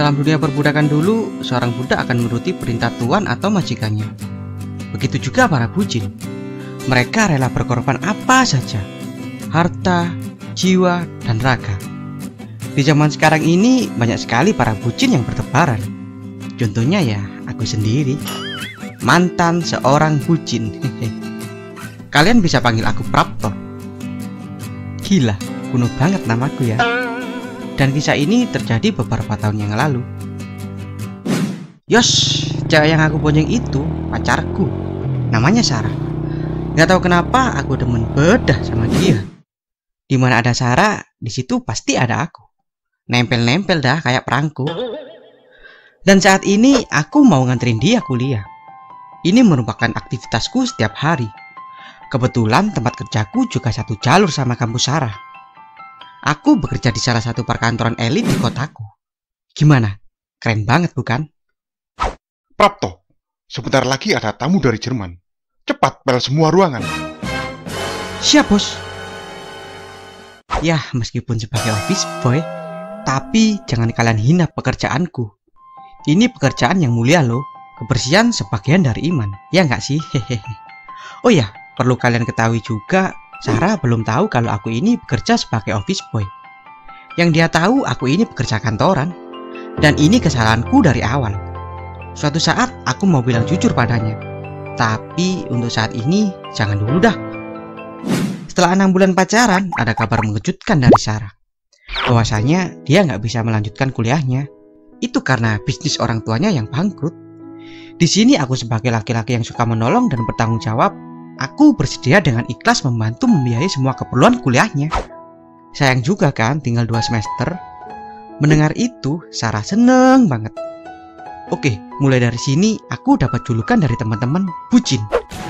Dalam dunia perbudakan dulu, seorang budak akan menuruti perintah tuan atau majikannya. Begitu juga para bucin. Mereka rela berkorban apa saja. Harta, jiwa, dan raga. Di zaman sekarang ini banyak sekali para bucin yang bertebaran. Contohnya ya, aku sendiri. Mantan seorang bucin. Kalian bisa panggil aku Prapto. Gila, kuno banget namaku ya. Dan kisah ini terjadi beberapa tahun yang lalu. Yos, cewek yang aku bonceng itu pacarku. Namanya Sarah. Gak tahu kenapa aku demen bedah sama dia. Di mana ada Sarah, di situ pasti ada aku. Nempel-nempel dah kayak perangku. Dan saat ini aku mau nganterin dia kuliah. Ini merupakan aktivitasku setiap hari. Kebetulan tempat kerjaku juga satu jalur sama kampus Sarah. Aku bekerja di salah satu perkantoran elit di kotaku. Gimana? Keren banget bukan? Prapto, sebentar lagi ada tamu dari Jerman. Cepat pel semua ruangan. Siap bos. Ya, meskipun sebagai office boy, tapi jangan kalian hina pekerjaanku. Ini pekerjaan yang mulia loh. Kebersihan sebagian dari iman, ya nggak sih? Hehehe. Oh ya, perlu kalian ketahui juga Sarah belum tahu kalau aku ini bekerja sebagai office boy. Yang dia tahu aku ini bekerja kantoran. Dan ini kesalahanku dari awal. Suatu saat aku mau bilang jujur padanya. Tapi untuk saat ini jangan dulu dah. Setelah enam bulan pacaran, ada kabar mengejutkan dari Sarah. Bahwasanya dia nggak bisa melanjutkan kuliahnya. Itu karena bisnis orang tuanya yang bangkrut. Di sini aku sebagai laki-laki yang suka menolong dan bertanggung jawab Aku bersedia dengan ikhlas membantu membiayai semua keperluan kuliahnya. Sayang juga kan tinggal dua semester. Mendengar itu, Sarah seneng banget. Oke, mulai dari sini aku dapat julukan dari teman-teman bucin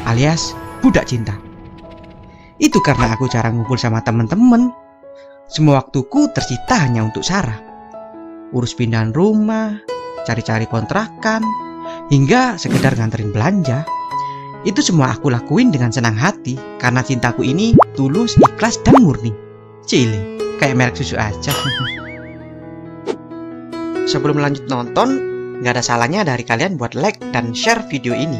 alias budak cinta. Itu karena aku jarang ngumpul sama teman-teman. Semua waktuku tersita hanya untuk Sarah. Urus pindahan rumah, cari-cari kontrakan, hingga sekedar nganterin belanja. Itu semua aku lakuin dengan senang hati karena cintaku ini tulus, ikhlas, dan murni. Cili, kayak merek susu aja. Sebelum lanjut nonton, nggak ada salahnya dari kalian buat like dan share video ini.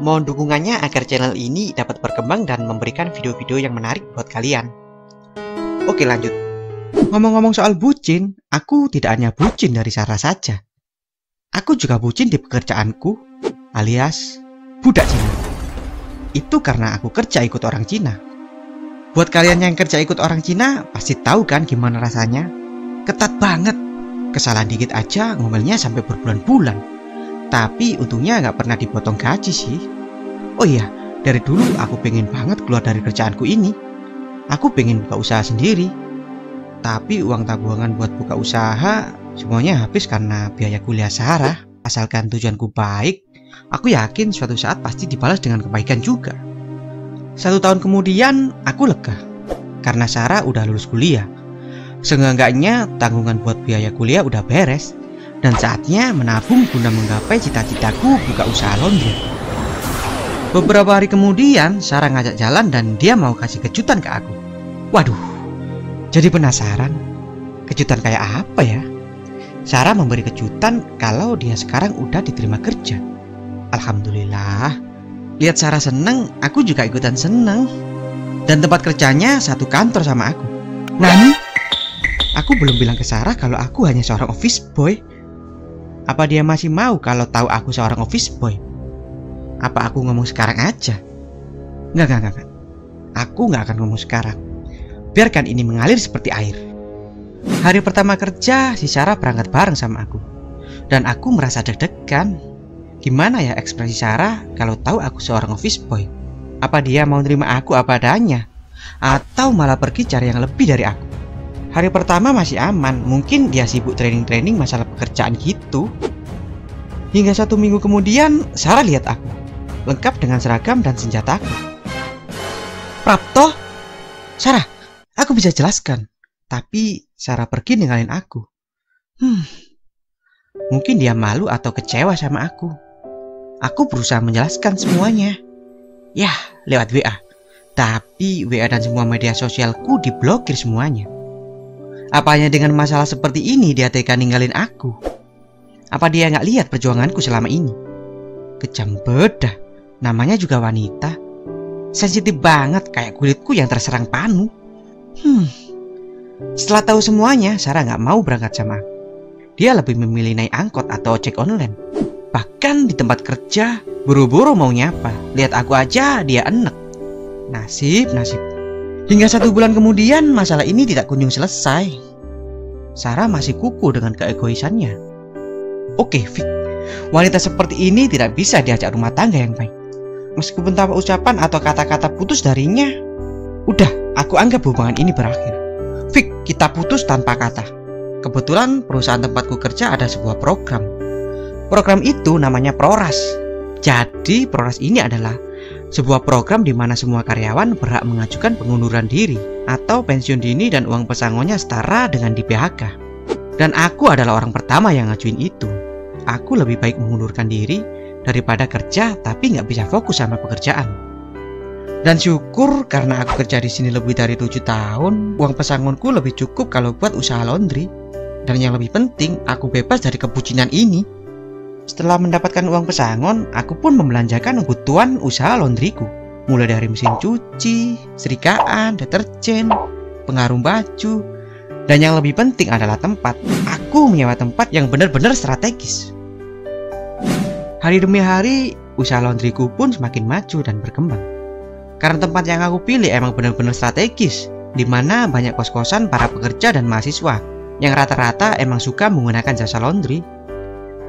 Mohon dukungannya agar channel ini dapat berkembang dan memberikan video-video yang menarik buat kalian. Oke lanjut. Ngomong-ngomong soal bucin, aku tidak hanya bucin dari Sarah saja. Aku juga bucin di pekerjaanku, alias budak Cina. Itu karena aku kerja ikut orang Cina. Buat kalian yang kerja ikut orang Cina, pasti tahu kan gimana rasanya? Ketat banget. Kesalahan dikit aja ngomelnya sampai berbulan-bulan. Tapi untungnya nggak pernah dipotong gaji sih. Oh iya, dari dulu aku pengen banget keluar dari kerjaanku ini. Aku pengen buka usaha sendiri. Tapi uang tabungan buat buka usaha semuanya habis karena biaya kuliah Sarah. Asalkan tujuanku baik, Aku yakin suatu saat pasti dibalas dengan kebaikan juga. Satu tahun kemudian, aku lega. Karena Sarah udah lulus kuliah. Seenggaknya tanggungan buat biaya kuliah udah beres. Dan saatnya menabung guna menggapai cita-citaku buka usaha laundry. Beberapa hari kemudian, Sarah ngajak jalan dan dia mau kasih kejutan ke aku. Waduh, jadi penasaran. Kejutan kayak apa ya? Sarah memberi kejutan kalau dia sekarang udah diterima kerja. Alhamdulillah. Lihat Sarah seneng, aku juga ikutan seneng. Dan tempat kerjanya satu kantor sama aku. Nani? Aku belum bilang ke Sarah kalau aku hanya seorang office boy. Apa dia masih mau kalau tahu aku seorang office boy? Apa aku ngomong sekarang aja? Nggak, nggak, nggak. Aku nggak akan ngomong sekarang. Biarkan ini mengalir seperti air. Hari pertama kerja, si Sarah berangkat bareng sama aku. Dan aku merasa deg-degan Gimana ya ekspresi Sarah kalau tahu aku seorang office boy? Apa dia mau terima aku apa adanya? Atau malah pergi cari yang lebih dari aku? Hari pertama masih aman, mungkin dia sibuk training-training masalah pekerjaan gitu. Hingga satu minggu kemudian, Sarah lihat aku, lengkap dengan seragam dan senjata aku. Prapto? Sarah, aku bisa jelaskan. Tapi Sarah pergi ninggalin aku. Hmm, mungkin dia malu atau kecewa sama aku. Aku berusaha menjelaskan semuanya. Ya, lewat WA. Tapi WA dan semua media sosialku diblokir semuanya. Apanya dengan masalah seperti ini dia tega ninggalin aku? Apa dia nggak lihat perjuanganku selama ini? Kejam bedah, namanya juga wanita. Sensitif banget kayak kulitku yang terserang panu. Hmm. Setelah tahu semuanya, Sarah nggak mau berangkat sama. Dia lebih memilih naik angkot atau ojek online. Bahkan di tempat kerja, buru-buru mau nyapa. Lihat aku aja, dia enek. Nasib, nasib. Hingga satu bulan kemudian, masalah ini tidak kunjung selesai. Sarah masih kuku dengan keegoisannya. Oke, Vic. Wanita seperti ini tidak bisa diajak rumah tangga yang baik. Meskipun tanpa ucapan atau kata-kata putus darinya, udah, aku anggap hubungan ini berakhir. Vic, kita putus tanpa kata. Kebetulan perusahaan tempatku kerja ada sebuah program. Program itu namanya Proras. Jadi Proras ini adalah sebuah program di mana semua karyawan berhak mengajukan pengunduran diri atau pensiun dini dan uang pesangonnya setara dengan di PHK. Dan aku adalah orang pertama yang ngajuin itu. Aku lebih baik mengundurkan diri daripada kerja tapi nggak bisa fokus sama pekerjaan. Dan syukur karena aku kerja di sini lebih dari tujuh tahun, uang pesangonku lebih cukup kalau buat usaha laundry. Dan yang lebih penting, aku bebas dari kebucinan ini. Setelah mendapatkan uang pesangon, aku pun membelanjakan kebutuhan usaha laundryku. Mulai dari mesin cuci, serikaan, deterjen, pengarum baju, dan yang lebih penting adalah tempat. Aku menyewa tempat yang benar-benar strategis. Hari demi hari, usaha laundryku pun semakin maju dan berkembang. Karena tempat yang aku pilih emang benar-benar strategis, di mana banyak kos-kosan para pekerja dan mahasiswa yang rata-rata emang suka menggunakan jasa laundry.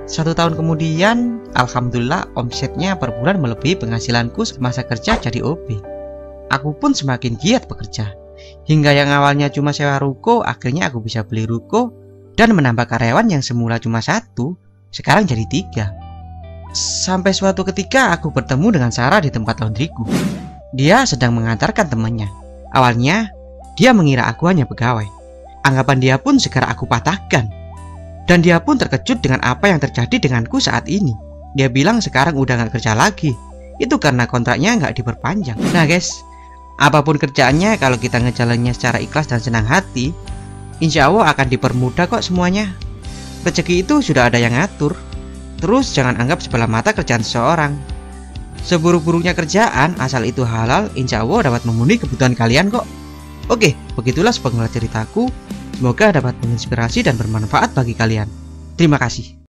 Satu tahun kemudian, Alhamdulillah omsetnya per bulan melebihi penghasilanku semasa kerja jadi OB. Aku pun semakin giat bekerja. Hingga yang awalnya cuma sewa ruko, akhirnya aku bisa beli ruko dan menambah karyawan yang semula cuma satu, sekarang jadi tiga. Sampai suatu ketika aku bertemu dengan Sarah di tempat laundryku. Dia sedang mengantarkan temannya. Awalnya, dia mengira aku hanya pegawai. Anggapan dia pun segera aku patahkan. Dan dia pun terkejut dengan apa yang terjadi denganku saat ini. Dia bilang sekarang udah gak kerja lagi. Itu karena kontraknya nggak diperpanjang. Nah guys, apa pun kerjaannya kalau kita ngejalannya secara ikhlas dan senang hati, insya Allah akan dipermudah kok semuanya. Rezeki itu sudah ada yang ngatur. Terus jangan anggap sebelah mata kerjaan seseorang. Seburuk-buruknya kerjaan, asal itu halal, insya Allah dapat memenuhi kebutuhan kalian kok. Oke, begitulah sepenggal ceritaku. Semoga dapat menginspirasi dan bermanfaat bagi kalian. Terima kasih.